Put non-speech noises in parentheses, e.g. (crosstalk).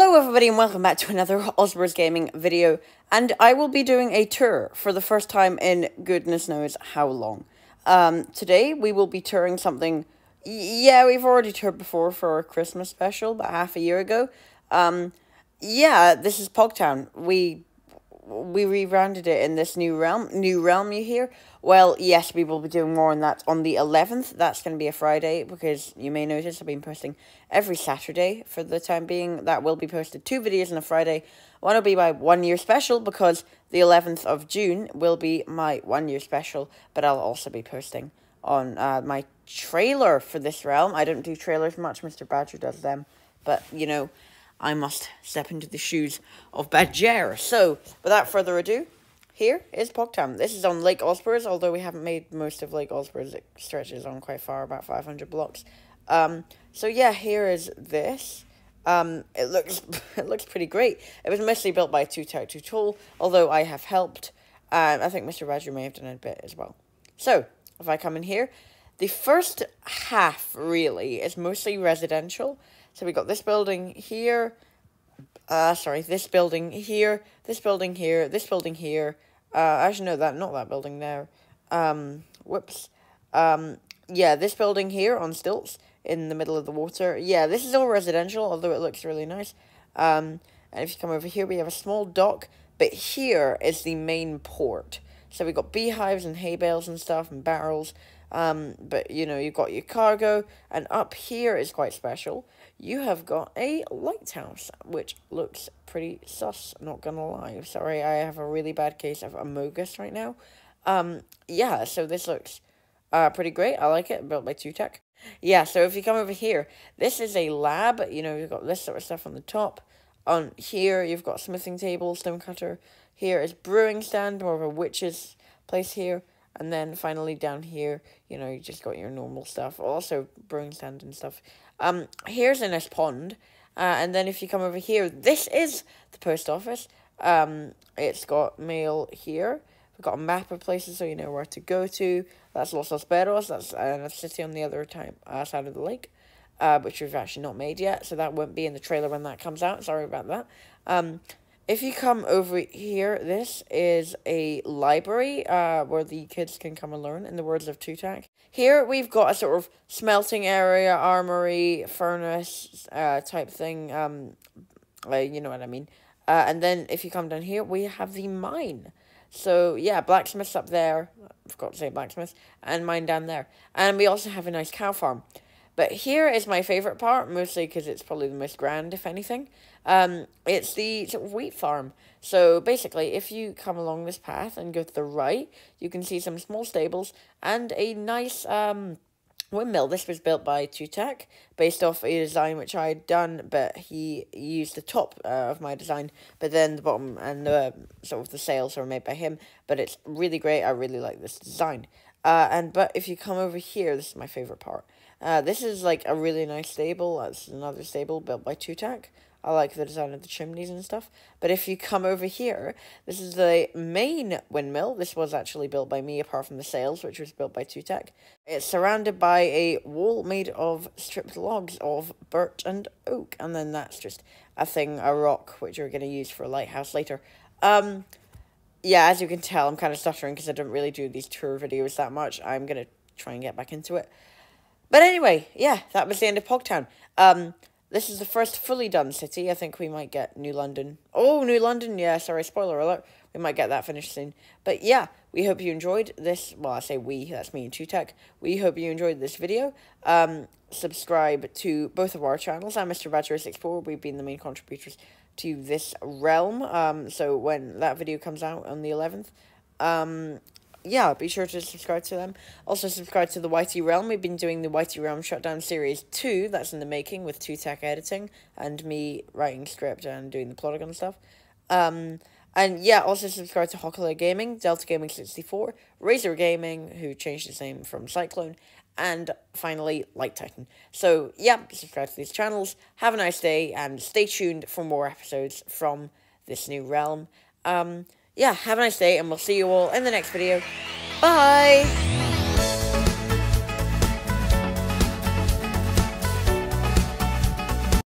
Hello everybody and welcome back to another Osbers Gaming video and I will be doing a tour for the first time in goodness knows how long. Um, today we will be touring something, yeah we've already toured before for our Christmas special about half a year ago. Um, yeah this is Pogtown. We we rebranded it in this new realm. New realm, you hear? Well, yes, we will be doing more on that on the 11th. That's going to be a Friday because you may notice I've been posting every Saturday for the time being. That will be posted two videos on a Friday. One will be my one year special because the 11th of June will be my one year special, but I'll also be posting on uh, my trailer for this realm. I don't do trailers much, Mr. Badger does them, but you know. I must step into the shoes of Badger. So, without further ado, here is Pogtown. This is on Lake Osprey, although we haven't made most of Lake Osprey. It stretches on quite far, about 500 blocks. Um, so yeah, here is this. Um, it looks (laughs) it looks pretty great. It was mostly built by Two Tech Two Tall, although I have helped. Um, I think Mr. Badger may have done a bit as well. So, if I come in here, the first half, really, is mostly residential. So we got this building here, uh, sorry, this building here, this building here, this building here. Uh, actually, no, that not that building there. Um, whoops. Um, yeah, this building here on stilts in the middle of the water. Yeah, this is all residential, although it looks really nice. Um, and if you come over here, we have a small dock, but here is the main port. So we got beehives and hay bales and stuff and barrels. Um, but, you know, you've got your cargo, and up here is quite special you have got a lighthouse, which looks pretty sus, not gonna lie. Sorry, I have a really bad case of amogus right now. Um, yeah, so this looks uh, pretty great. I like it, built by Two Tech. Yeah, so if you come over here, this is a lab. You know, you've got this sort of stuff on the top. On here, you've got smithing table, stone cutter. Here is brewing stand, more of a witch's place here. And then finally down here, you know, you just got your normal stuff. Also brewing stand and stuff. Um, here's a nice pond. Uh, and then if you come over here, this is the post office. Um, it's got mail here. We've got a map of places so you know where to go to. That's Los Osperos. That's uh, a city on the other time, uh, side of the lake, uh, which we've actually not made yet. So that won't be in the trailer when that comes out. Sorry about that. Um, if you come over here, this is a library uh, where the kids can come and learn, in the words of Two Here we've got a sort of smelting area, armory, furnace uh, type thing. Um, uh, you know what I mean. Uh, and then if you come down here, we have the mine. So yeah, blacksmiths up there. I forgot to say blacksmith. And mine down there. And we also have a nice cow farm. But here is my favourite part, mostly because it's probably the most grand, if anything. Um, it's the sort of wheat farm. So basically, if you come along this path and go to the right, you can see some small stables and a nice um, windmill. This was built by Tech, based off a design which I had done, but he used the top uh, of my design, but then the bottom and the sort of the sails are made by him. But it's really great. I really like this design. Uh, and but if you come over here, this is my favorite part. Uh, this is like a really nice stable. That's another stable built by Tech. I like the design of the chimneys and stuff. But if you come over here, this is the main windmill. This was actually built by me, apart from the sails, which was built by Tech. It's surrounded by a wall made of stripped logs of birch and oak. And then that's just a thing, a rock, which we're going to use for a lighthouse later. Um, yeah, as you can tell, I'm kind of stuttering because I don't really do these tour videos that much. I'm going to try and get back into it. But anyway, yeah, that was the end of Pogtown. Um, this is the first fully done city. I think we might get New London. Oh, New London, yeah, sorry, spoiler alert. We might get that finished soon. But yeah, we hope you enjoyed this. Well, I say we, that's me and Tech. We hope you enjoyed this video. Um, subscribe to both of our channels. I'm Mr. Badger64. We've been the main contributors to this realm. Um, so when that video comes out on the 11th, um, yeah, be sure to subscribe to them. Also, subscribe to the YT Realm. We've been doing the YT Realm Shutdown Series 2. That's in the making with Two Tech editing and me writing script and doing the plotting and stuff. Um, and yeah, also subscribe to Hockley Gaming, Delta Gaming 64, Razor Gaming, who changed his name from Cyclone, and finally, Light Titan. So, yeah, subscribe to these channels. Have a nice day, and stay tuned for more episodes from this new realm. Um, yeah, have a nice day, and we'll see you all in the next video. Bye!